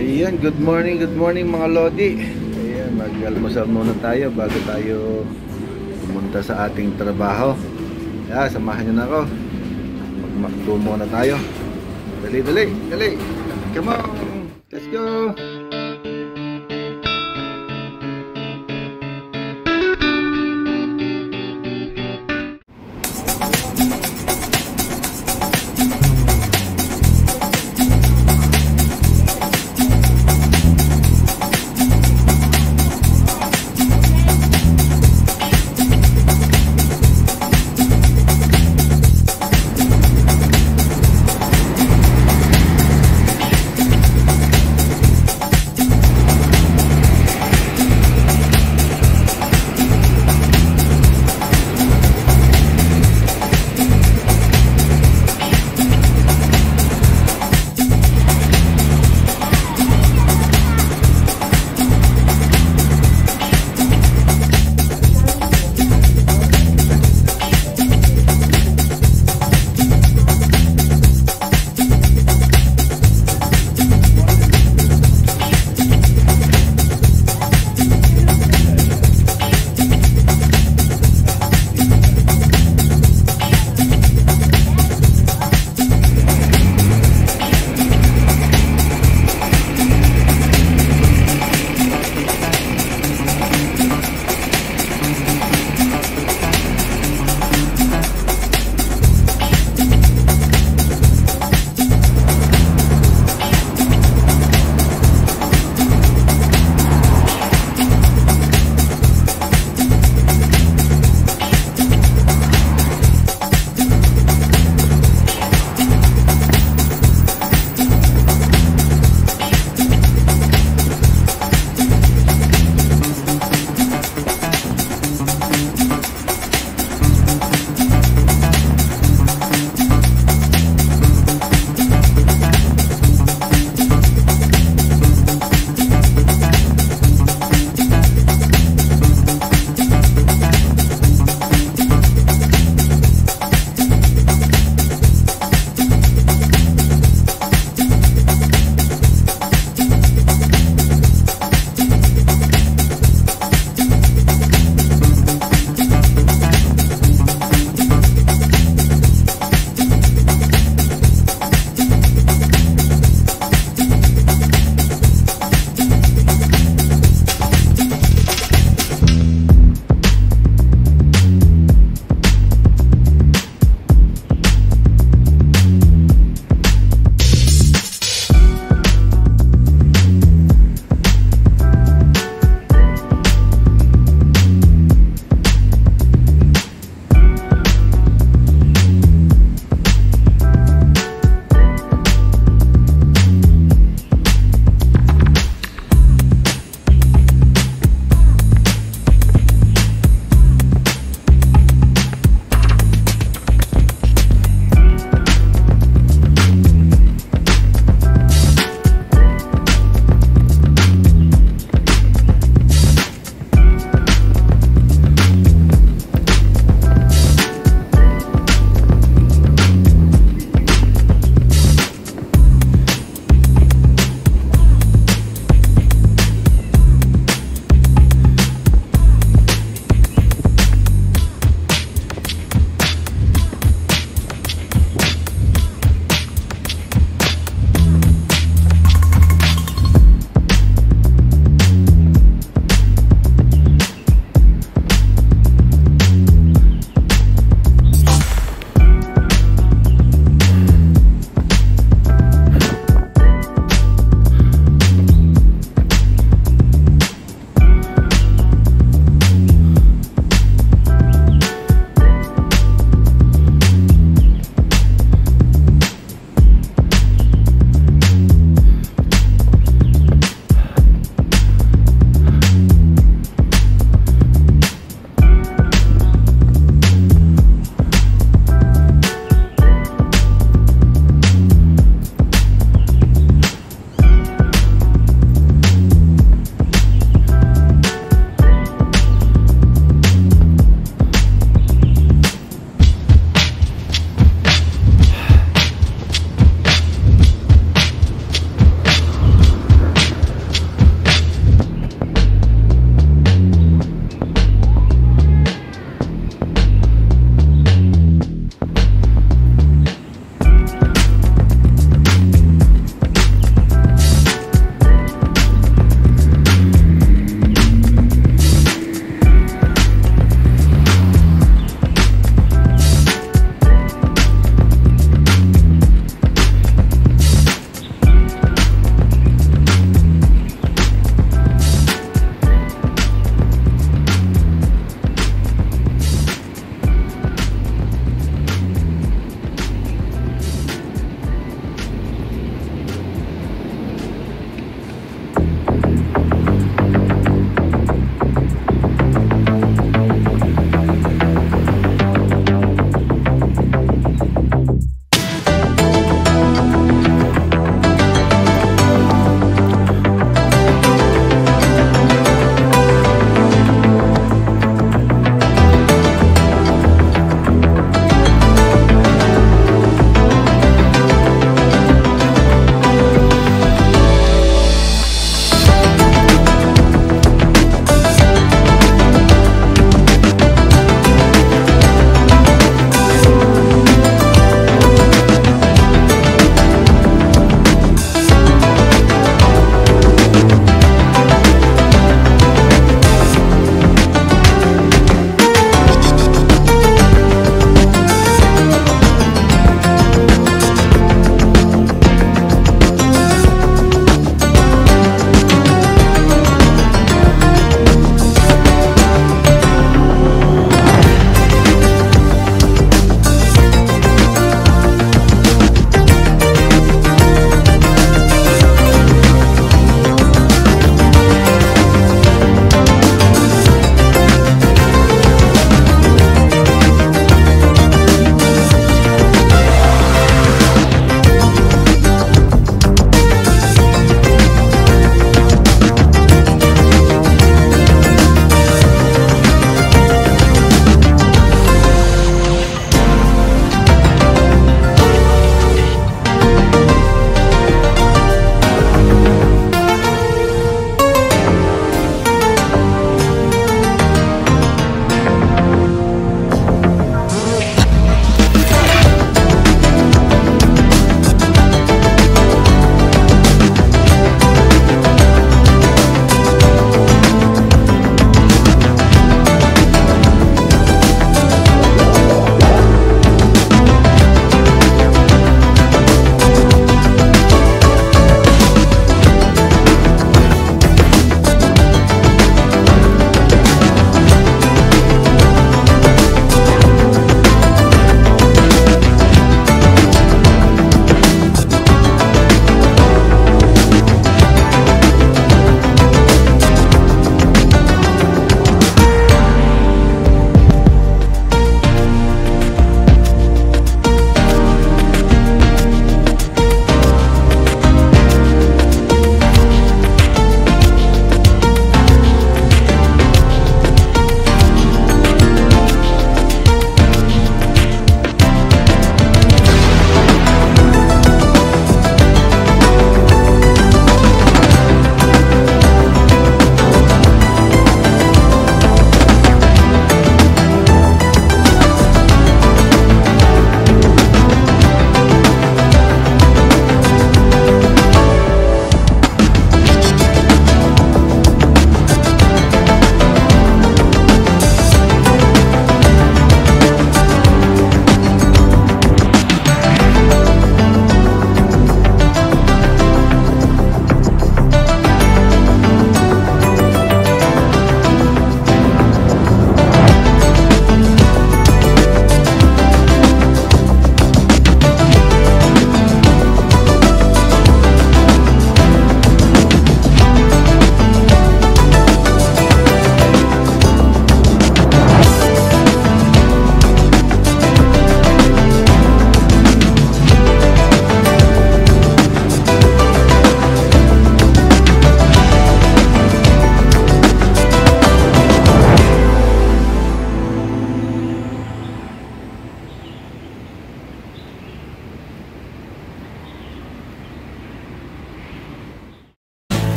Ayan, good morning, good morning mga Lodi. Ayan, mag-almusal muna tayo bago tayo pumunta sa ating trabaho. Kaya, samahan nyo na ako. Magmakdo muna tayo. Dali, dali, dali. Come on, let's go.